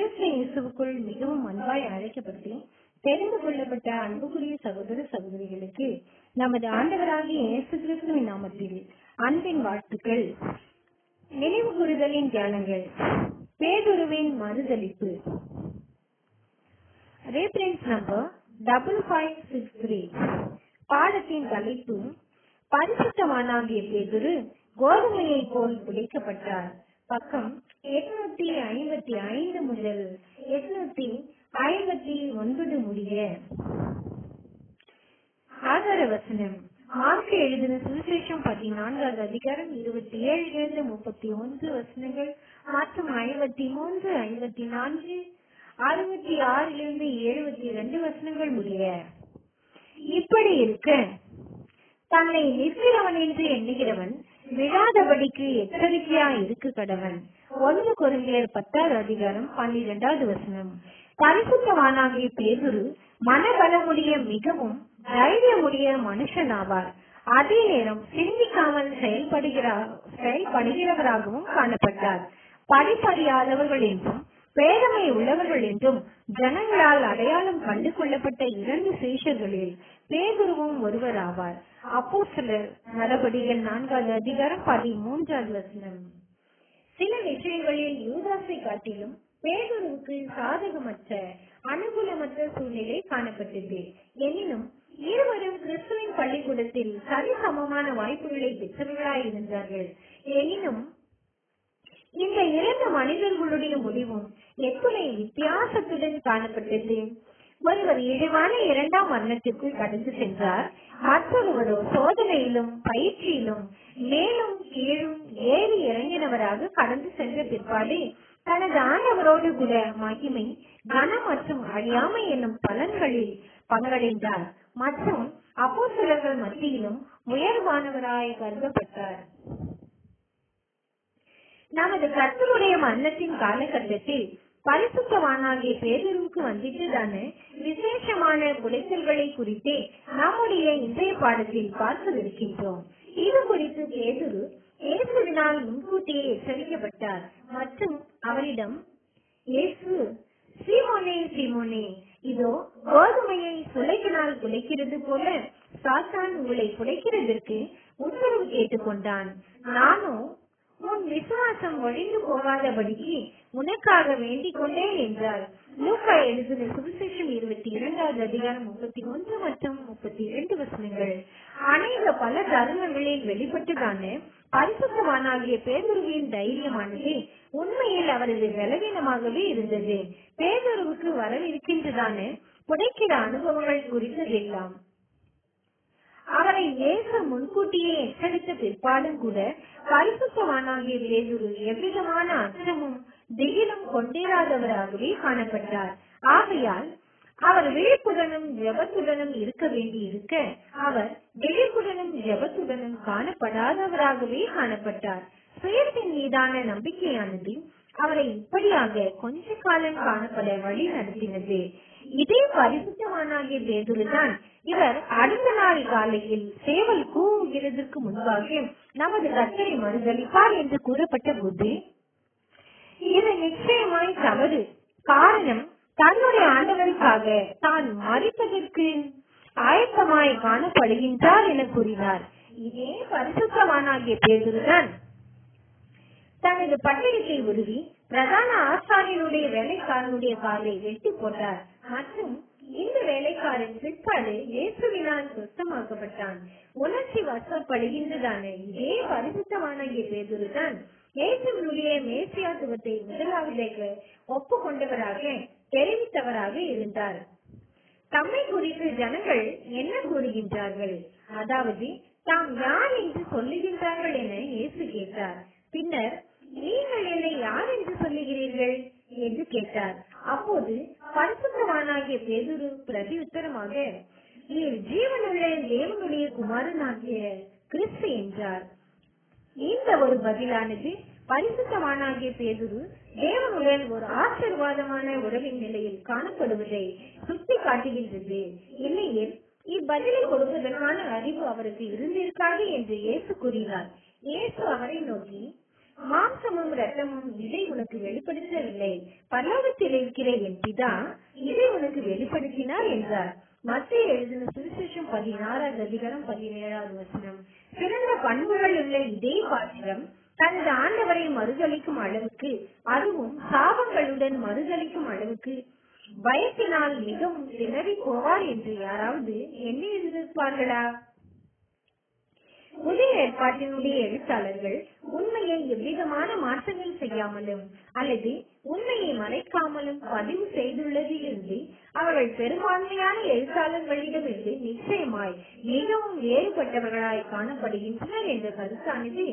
கிறிஸ்து இயேசுவுக்குள் மிகவும் அன்பாய் அழைக்கப்பட்டு தெரிந்து கொள்ளப்பட்ட அன்புக்குரிய சகோதர சகோதரிகளுக்கு நமது ஆண்டவராகிய இயேசு கிறிஸ்துவின் நாமத்தில் அன்பின் வாழ்த்துக்கள். நினைவு கூறுதலின் தியானங்கள். பேதுருவின் மறுதளிப்பு reference number double five six three பாடத்தின் தலைப்பு பரிசுத்தவானாகிய பேதுரு கோதுமையை போல் உடைக்கப்பட்டார் பக்கம் எட்நூத்தி ஐம்பத்தி ஐந்து முதல் எட்நூத்தி ஐம்பத்தி ஒன்பது முடிய. ஆதார வசனம். மார்க் எழுதின சுவிசேஷம் பதினான்காவது அதிகாரம் இருபத்தி ஏழிலிருந்து முப்பத்தி ஒன்று வசனங்கள் மற்றும் ஐம்பத்தி மூன்று ஐம்பத்தி நான்கு அறுபத்தி ஆறிலிருந்து எழுபத்தி இரண்டு வசனங்கள் முடிய. இப்படி இருக்க தன்னை நிற்கிறவன் என்று எண்ணுகிறவன் விழாதபடிக்கு எச்சரிக்கையா இருக்கு கடவன் ஒன்று குருந்தியர் பத்தாவது அதிகாரம் பன்னிரெண்டாவது வசனம். பரிசுத்தவானாகிய பேதுரு மனபலமுடைய மிகவும் தைரியமுடைய மனுஷன் ஆவார் அதே நேரம் சிந்திக்காமல் செயல்படுகிறார் செயல்படுகிறவராகவும் காணப்பட்டார். படிப்பறியாதவர்கள் என்றும் பேரமை உள்ளவர்கள் என்றும் ஜனங்களால் அடையாளம் கண்டு கொள்ளப்பட்ட இரண்டு சேஷர்களில் பேதுருவும் ஒருவர் ஆவார் அப்போ சிலர் நடபடிகள் நான்காவது அதிகாரம் பதிமூன்றாவது வசனம். சில விஷயங்களில் யூதாசை காட்டிலும் பேதுருவுக்கு சாதகமற்ற அனுகூலமற்ற சூழ்நிலை காணப்பட்டது. எனினும் இருவரும் கிறிஸ்துவின் பள்ளிக்கூடத்தில் சரிசமமான வாய்ப்புகளை பெற்றவர்களாய் இருந்தார்கள் எனினும் இந்த இரண்டு மனிதர்களுடைய முடிவும் எத்துணை வித்தியாசத்துடன் காணப்பட்டது? ஒருவர் இழிவான இரண்டாம் மரணத்திற்குள் கடந்து சென்றார். மற்றொருவரோ சோதனையிலும் பயிற்சியிலும் மேலும் கீழும் ஏறி இறங்கினவராக கடந்து சென்ற பிற்பாடு தனது ஆண்டவரோடு கூட மகிமை கனம் மற்றும் அழியாமை என்னும் பலன்களில் பங்கடைந்தார் மற்றும் அப்போ சிலர்கள் மத்தியிலும் உயர்வானவராய் கருதப்பட்டார். நமது கர்த்தருடைய மரணத்தின் காலகட்டத்தில் பரிசுத்தவானாகிய பேதருவுக்கு வந்திட்டதான விசேஷமான குலைச்சல்களை குறித்தே நம்முடைய இன்றைய பாடத்தில் பார்க்கவிருக்கின்றோம். இது குறித்து பேதுரு இயேசுவினால் முன்கூட்டியே எச்சரிக்கப்பட்டார். மற்றும் அவரிடம் இயேசு சீமோனே சீமோனே இதோ கோதுமையை சுளைக்கினால் குலைக்கிறது போல சாத்தான் உங்களை குலைக்கிறதற்கு உத்தரவு கேட்டுக்கொண்டான். நானோ உன் விசுவாசம் ஒழிந்து போகாதபடிக்கு உனக்காக வேண்டிக் கொண்டேன் என்றார். லூக்கா எழுதின சுவிசேஷம் இருபத்தி இரண்டாவது அதிகாரம் முப்பத்தி ஒன்று மற்றும் முப்பத்தி இரண்டு வசனங்கள். அநேக பல தருணங்களில் வெளிப்பட்டுதான? பரிசுத்தவானாகிய பேதுருவின் தைரியமானது உண்மையில் அவரது பலவீனமாகவே இருந்தது. பேதுருவுக்கு வரவிருக்கின்றதான புடைக்கிற அனுபவங்கள் குறித்ததெல்லாம் அவரை இயேசு முன்கூட்டியே எச்சரித்த பிற்பாடும் கூட பரிசுத்தவானாகிய பேதுரு எவ்விதமான அச்சமும் திகிலும் கொண்டிராதவராகவே காணப்பட்டார். ஆகையால் அவர் விழிப்புடனும் ஜபத்துடனும் இருக்க வேண்டி இருக்க அவர் விழிப்புடனும் ஜபத்துடனும் காணப்படாதவராகவே காணப்பட்டார். சுயத்தின் மீதான நம்பிக்கையானது அவரை இப்படியாக கொஞ்ச காலம் காணப்பட வழி நடத்தினது. இதே பரிசுத்தமானாகிய பேதுருதான் இவர் அடுத்த நாள் காலையில் சேவல் கூவுகிறதற்கு முன்பாக நமது கத்தரை மறுதளிப்பார் என்று கூறப்பட்ட போது இது நிச்சயமாய் தவறு. காரணம் தன்னுடைய ஆண்டவருக்காக தான் மறிப்பதற்கு ஆயத்தமாய் காணப்படுகின்றார் என கூறினார். இதே பரிசுத்தவானாகிய பேதுருதான் தனது பட்டயத்தை உருவி பிரதான ஆசாரியனுடைய வேலைக்காரனுடைய காலை வெட்டி போட்டார். மற்றும் இந்த வேலைக்காரன் பிற்பாடு இயேசுவினால் சுத்தமாக்கப்பட்டான். உணர்ச்சி வசப்படுகின்றதான? இதே பரிசுத்தமான பேதுருதான். இயேசுவினுடைய மேசியாத்துவத்தை முதலாவதாக ஒப்புக்கொண்டவராக தெரிவித்தவராக இருந்தார். தம்மை குறித்து ஜனங்கள் என்ன கூறுகின்றார்கள்? அதாவது தாம் யார் என்று சொல்லுகின்றார்கள் என இயேசு கேட்டார். பின்னர் நீங்கள் என்னை யார் என்று சொல்லுகிறீர்கள்? என்று கேட்டார். அப்போது பரிசுத்தவானாகிய பேதுரு பிரதி உத்தரமாக நீர் ஜீவனுள்ள தேவனுடைய குமாரனாகிய கிறிஸ்து என்றார். இந்த ஒரு பதிலானது பரிசுத்தவானாகிய பேதுரு தேவனுடன் ஒரு ஆசீர்வாதமான உறவின் நிலையில் காணப்படுவதை சுட்டி காட்டுகின்றது இல்லையில் இப்பதிலை கொடுப்பதற்கான அறிவு அவருக்கு இருந்திருக்காது என்று இயேசு கூறினார். இயேசு அவரை நோக்கி மாம்சமும் ரத்தமும் இதை உனக்கு வெளிப்படுத்தவில்லை. பரலோகத்தில் இருக்கிற என் பிதா இதை உனக்கு வெளிப்படுத்தினார் என்றார். மத்திய எழுதின சுவிசேஷம் பதினாறாவது அதிகாரம் பதினேழாவது வசனம். சிறந்த பண்புகள் உள்ள இதே பாத்திரம் தனது ஆண்டவரை மறுதளிக்கும் அளவுக்கு அதுவும் சாபங்களுடன் மறுதளிக்கும் அளவுக்கு. பயத்தினால் மிகவும் திணறி போவார் என்று யாராவது என்ன எதிர்பார்களா புதிய ஏற்பாட்டினுடைய எழுத்தாளர்கள் உண்மையை எவ்விதமான மாற்றங்கள் செய்யாமலும் அல்லது உண்மையை மறைக்காமலும் பதிவு செய்துள்ளதிலிருந்து அவர்கள் பெரும்பான்மையான எழுத்தாளர்களிடமிருந்து நிச்சயமாய் மிகவும் வேறுபட்டவர்களாய் காணப்படுகின்றனர் என்ற கருத்தானது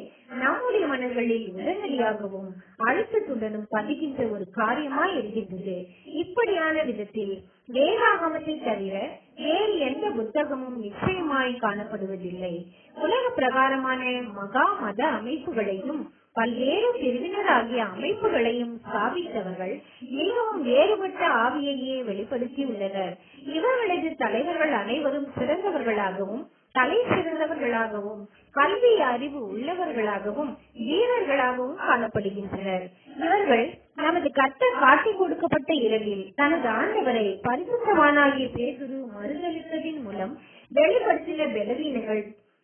நம்முடைய மனங்களில் உடனடியாகவும் அழுத்தத்துடனும் பதிகின்ற ஒரு காரியமாய் இருக்கின்றது. இப்படியான விதத்தில் வேதாகமத்தை தவிர வேறு எந்த புத்தகமும் நிச்சயமாய் காணப்படுவதில்லை. உலக பிரகாரமான மகா மத அமைப்புகளையும் பல்வேறு பிரிவினராகிய அமைப்புகளையும் ஸ்தாபித்தவர்கள் மிகவும் வேறுபட்ட ஆவியையே வெளிப்படுத்தி உள்ளனர் இவர்களது தலைவர்கள் அனைவரும் சிறந்தவர்களாகவும் தலை சிறந்தவர்களாகவும் கல்வி அறிவு உள்ளவர்களாகவும் வீரர்களாகவும் காணப்படுகின்றனர். இவர்கள் நமது கர்த்தர் காட்டி கொடுக்கப்பட்ட இரவில் தனது ஆண்டவரை பரிசுத்தவானாகிய பேசுரு மறுதளித்ததின் மூலம் வெளிப்படுத்தின பலவீனங்கள்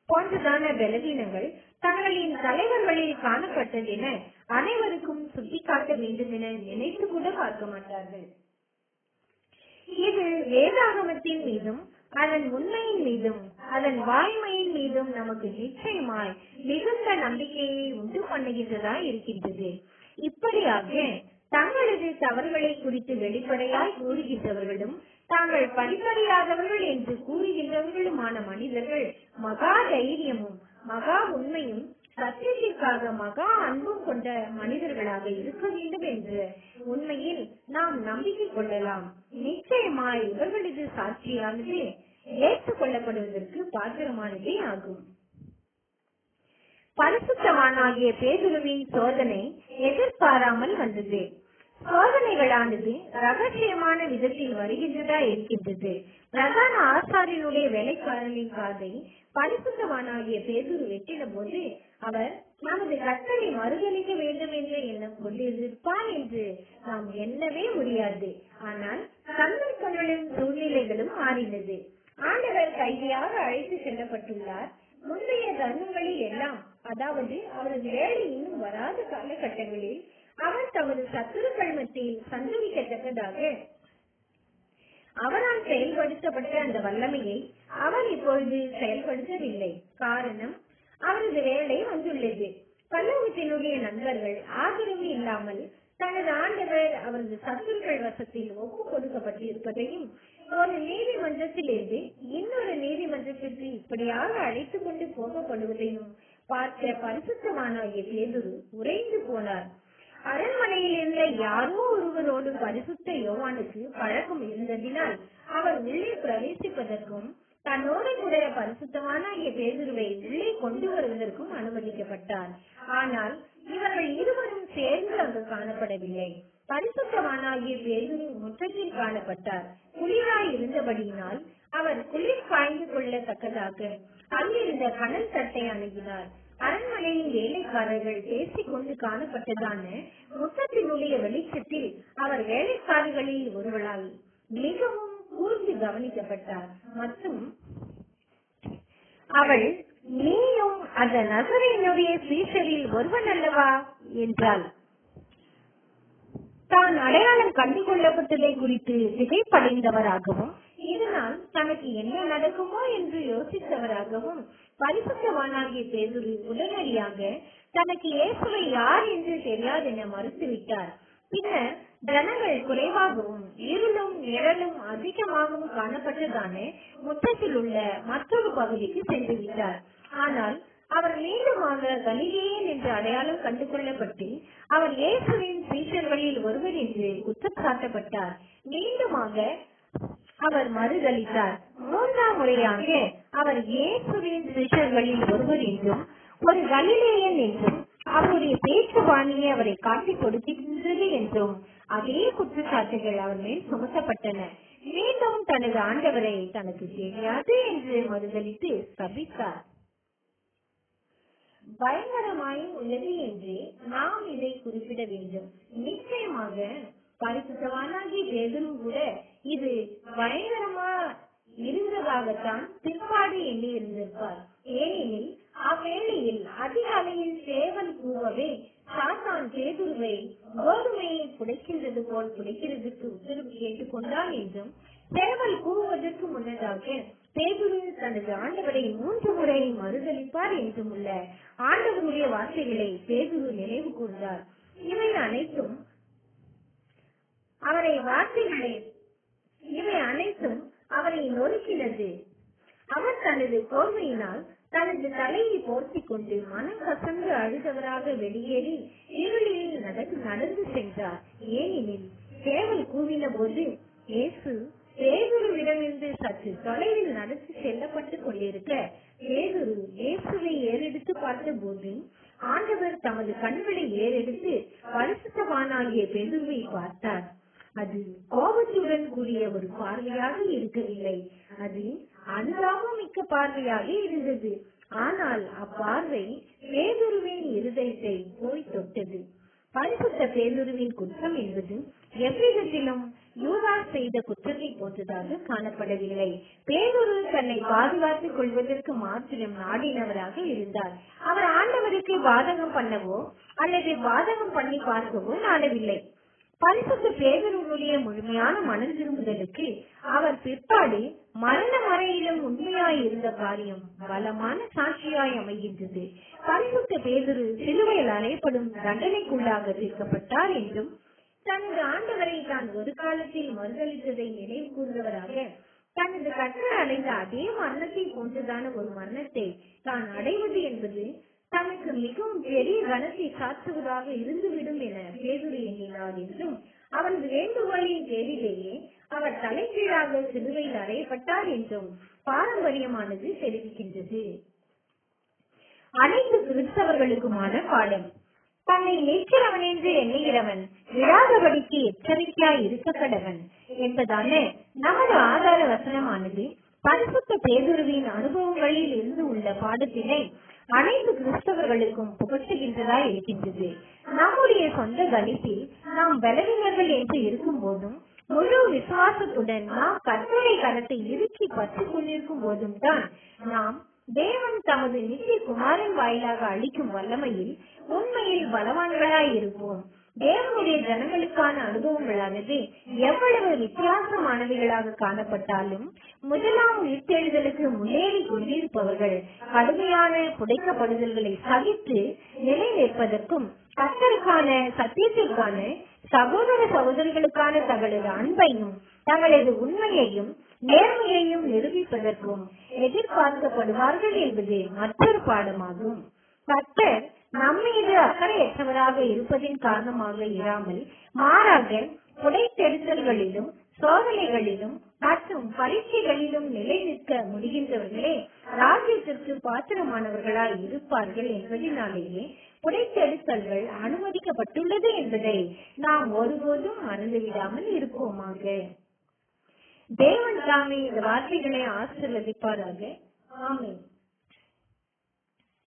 போன்றதான பலவீனங்கள் தங்களின் தலைவர்களில் காணப்பட்டது என அனைவருக்கும் சுட்டிக்காட்ட வேண்டும் என நினைத்து கூட பார்க்க மாட்டார்கள். இது வேதாகமத்தின் மீதும் அதன் உண்மையின் மீதும் அதன் வாய்மையின் மீதும் நமக்கு நிச்சயமாய் மிகுந்த நம்பிக்கையை உண்டு பண்ணுகின்றதா இருக்கின்றது. இப்படியாக தங்களது தவறுகளை குறித்து வெளிப்படையாய் கூறுகின்றவர்களும் தாங்கள் படிப்பறியாதவர்கள் என்று கூறுகின்றவர்களுமான மனிதர்கள் மகா தைரியமும் மகா உண்மையும் சத்தியத்திற்காக மகா அன்பும் கொண்ட மனிதர்களாக இருக்க வேண்டும் என்று உண்மையில் நாம் நம்பிக்கை கொள்ளலாம். நிச்சயமாய் இவர்களது சாட்சியானது ஏற்றுக்கொள்ளப்படுவதற்கு பாத்திரமானதே ஆகும். பரிசுத்தவானாகிய பேதுருவின் சோதனை எதிர்பாராமல் வந்தது. சோதனைகளானது ரகசியமான விதத்தில் வருகின்றதா இருக்கின்றது. பிரதான ஆசாரியனுடைய வேலைக்காரனின் காதை பரிசுத்தவானாகிய பேதூர் வெட்டின போது அவர் நமது கட்டளை மறுதளிக்க வேண்டும் என்ற எண்ணம் கொண்டிருப்பார் என்று நாம் எண்ணவே முடியாது. ஆனால் சந்தர்ப்பங்களும் சூழ்நிலைகளும் மாறினது. ஆண்டவர் கைதியாக அழைத்து செல்லப்பட்டுள்ளார். முந்தைய தர்மங்களில் எல்லாம் அதாவது அவரது வேலை இன்னும் வராத காலகட்டங்களில் அவர் தமது சத்துருக்கள் மத்தியில் சந்தோஷிக்கத்தக்கதாக. அவரால் செயல்படுத்தப்பட்ட அந்த வல்லமையை அவர் இப்பொழுது செயல்படுத்தவில்லை. காரணம் அவரது வேலை வந்துள்ளது. பல்லவத்தினுடைய நண்பர்கள் ஆதரவு இல்லாமல் தனது ஆண்டவர் அவரது சத்துருக்கள் வசத்தில் ஒப்பு கொடுக்கப்பட்டிருப்பதையும் ஒரு நீதிமன்றத்தில் இருந்து இன்னொரு நீதிமன்றத்திற்கு இப்படியாக அழைத்து கொண்டு போகப்படுவதையும் பார்த்த பரிசுத்தமானாகிய பேதுரு உறைந்து போனார். அரண்மனையில் இருந்த யாரோ ஒருவரோடு பரிசுத்த யோவானுக்கு பழக்கம் இருந்ததினால் அவர் உள்ளே பிரவேசிப்பதற்கும் தன்னோடு கூட பரிசுத்தமானாகிய பேதுருவை உள்ளே கொண்டு வருவதற்கும் அனுமதிக்கப்பட்டார். ஆனால் இவர்கள் இருவரும் சேர்ந்து அங்கு காணப்படவில்லை. பரிசுத்தமானாகிய பேதுரு முற்றத்தில் காணப்பட்டார். குளிராய் இருந்தபடியினால் அவர் குளிர் காய்ந்து கொள்ளத்தக்கதாக அங்கிருந்த கனல் தட்டை அணுகினார். அரண்மனையின் வேலைக்காரர்கள் பேசிக் கொண்டு காணப்பட்டதான முத்தத்தினுடைய வெளிச்சத்தில் அவர் வேலைக்காரர்களில் ஒருவளால் மிகவும் கூர்ந்து கவனிக்கப்பட்டார். மற்றும் அவள் நீயும் அந்த நசரையினுடைய சீசரில் ஒருவன் அல்லவா? என்றாள். தான் அடையாளம் கண்டு கொள்ளப்பட்டதை குறித்து திகைப்படைந்தவராகவும் இதனால் தனக்கு என்ன நடக்குமோ என்று யோசித்தவராகவும் பரிசுத்தவானாகிய பேதுரு உடனடியாக தனக்கு இயேசுவை யார் என்று தெரியாது என மறுத்துவிட்டார். பின்னர் ஜனங்கள் குறைவாகவும் இருளும் நிழலும் அதிகமாகவும் காணப்பட்டதான முற்றத்தில் உள்ள மற்றொரு பகுதிக்கு சென்று விட்டார் ஆனால் அவர் மீண்டுமாக கலிலேயன் என்று அடையாளம் கண்டு கொள்ளப்பட்டு அவர் இயேசுவின் சீஷர்களில் ஒருவர் என்று குற்றம் சாட்டப்பட்டார். மீண்டுமாக அவர் மறுதளித்தார் மூன்றாம் முறையாக அவர் இயேசுவின் சிஷர்களில் ஒருவர் என்றும் ஒரு கலிலேயன் என்றும் அவருடைய பேச்சு பாணியை அவரை காட்டிக் கொடுக்கின்றது என்றும் அதே குற்றச்சாட்டுகள் அவர் மேல் சுமத்தப்பட்டன. மீண்டும் தனது ஆண்டவரை தனக்கு தெரியாது என்று மறுதளித்து சபித்தார் பயங்கரமாய் உள்ளது என்று நாம் இதை குறிப்பிட வேண்டும். நிச்சயமாக பரிசுத்தவானாகி பேதுரு கூட இது பயங்கரமா இருந்ததாகத்தான் பிற்பாடு எண்ணி இருந்திருப்பார் ஏனெனில் அவ்வேளையில் அதிகாலையில் சேவல் கூவவே சாத்தான் பேதுருவை கோதுமையை புடைக்கின்றது போல் புடைக்கிறதுக்கு உத்தரவு கேட்டுக்கொண்டான் என்றும் சேவல் கூவுவதற்கு முன்னதாக பேதுரு தனது ஆண்டவரை மூன்று முறை மறுதளிப்பார் என்றும் உள்ள ஆண்டவருடைய வார்த்தைகளை பேதுரு நினைவு கூர்ந்தார். இவை அனைத்தும் அவரை வார்த்தைகளை. இவை அனைத்தும் அவரை நொறுக்கினது. அவர் தனது கோர்மையினால் தனது தலையை போர்த்திக் கொண்டு மனம் கசந்து அழுதவராக வெளியேறி இருளில் நடந்து நடந்து சென்றார். ஏனெனில் சேவல் கூவின போது இயேசு பேதுருவிடமிருந்து சற்று தொலைவில் நடத்தி செல்லப்பட்டு கொண்டிருக்க பேதுரு இயேசுவை ஏறெடுத்து பார்த்தபோது ஆண்டவர் தமது கண்களை ஏறெடுத்து பரிசுத்தவானாகிய பேதுருவை பார்த்தார். அது கோபத்துடன் கூடிய ஒரு பார்வையாக இருக்கவில்லை. அது அனுதாபம் மிக்க பார்வையாக இருந்தது. ஆனால் அப்பார்வை பேதுருவின் இருதயத்தை போய் தொட்டது. பரிசுத்த பேதுருவின் குற்றம் என்பது எவ்விதத்திலும் யூதா செய்த குற்றத்தை போன்றதாக காணப்படவில்லை. பேதுரு தன்னை பாதுகாத்துக் கொள்வதற்கு மாத்திரம் நாடினவராக இருந்தார். அவர் ஆண்டவருக்கு பாதகம் பண்ணவோ அல்லது பாதகம் பண்ணி பார்க்கவோ நாடவில்லை. பரிசுத்த பேதருடைய முழுமையான மனம் திரும்புதலுக்கு அவர் பிற்பாடு மரண மறையிலும் உண்மையாய் இருந்த காரியம் பலமான சாட்சியாய் அமைகின்றது. பரிசுத்த பேதரு சிலுவையில் அறையப்படும் தண்டனைக்குள்ளாக தீர்க்கப்பட்டார் என்றும் தனது ஆண்டவரை தான் ஒரு காலத்தில் மறுதளித்ததை நினைவு கூர்ந்தவராக தனது கற்ற அடைந்த அதே மரணத்தை போன்றதான ஒரு மரணத்தை தான் அடைவது என்பது தனக்கு மிகவும் பெரிய கனத்தை சாத்துவதாக இருந்துவிடும் என பேதுரு எண்ணினார் என்றும் அவரது வேண்டுகோளின் பேரிலேயே அவர் தலைகீழாக சிலுவையில் அறையப்பட்டார் என்றும் பாரம்பரியமானது தெரிவிக்கின்றது. அனைத்து கிறிஸ்தவர்களுக்குமான பாடம். தன்னை நிற்கிறவன் என்று எண்ணுகிறவன் விழாதபடிக்கு எச்சரிக்கையாய் இருக்க கடவன் என்பதான நமது ஆதார வசனமானது பரிசுத்த பேதுருவின் அனுபவங்களில் இருந்து உள்ள பாடத்தினை அனைத்து கிறிஸ்தவர்களுக்கும் புகட்டுகின்றதா இருக்கின்றது. நம்முடைய சொந்த கணிப்பில் நாம் பலவீனர்கள் என்று இருக்கும் போதும் முழு விசுவாசத்துடன் நாம் கற்பனை கரத்தை இறுக்கி பற்றிக் கொண்டிருக்கும் போதும் தான் நாம் தேவன் தமது நித்திய குமாரன் வாயிலாக அளிக்கும் வல்லமையில் உண்மையில் பலவான்களாய் இருப்போம். தேவனுடைய ஜனங்களுக்கான அனுபவங்களானது எவ்வளவு வித்தியாசமானவைகளாக காணப்பட்டாலும் முதலாம் உயிர்த்தெழுதலுக்கு முன்னேறி கொண்டிருப்பவர்கள் கடுமையான புடைக்கப்படுதல்களை சகித்து நிலை நிற்பதற்கும் கத்தருக்கான சத்தியத்திற்கான சகோதர சகோதரிகளுக்கான தங்களது அன்பையும் தங்களது உண்மையையும் நேர்மையையும் நிரூபிப்பதற்கும் எதிர்பார்க்கப்படுவார்கள் என்பது மற்றொரு பாடமாகும். கத்தர் நம்மீது அக்கறையற்றவராக இருப்பதின் காரணமாக இராமல் மாறாக புடைத்தெடுத்தல்களிலும் சோதனைகளிலும் மற்றும் பரீட்சைகளிலும் நிலை நிற்க முடிகின்றவர்களே ராஜ்யத்திற்கு பாத்திரமானவர்களாய் இருப்பார்கள் என்பதனாலேயே புடைத்தெடுத்தல்கள் அனுமதிக்கப்பட்டுள்ளது என்பதை நாம் ஒருபோதும் மறந்துவிடாமல் இருப்போமாக. தேவன் தாமே இந்த வார்த்தைகளை ஆசிர்வதிப்பாராக. ஆமென்.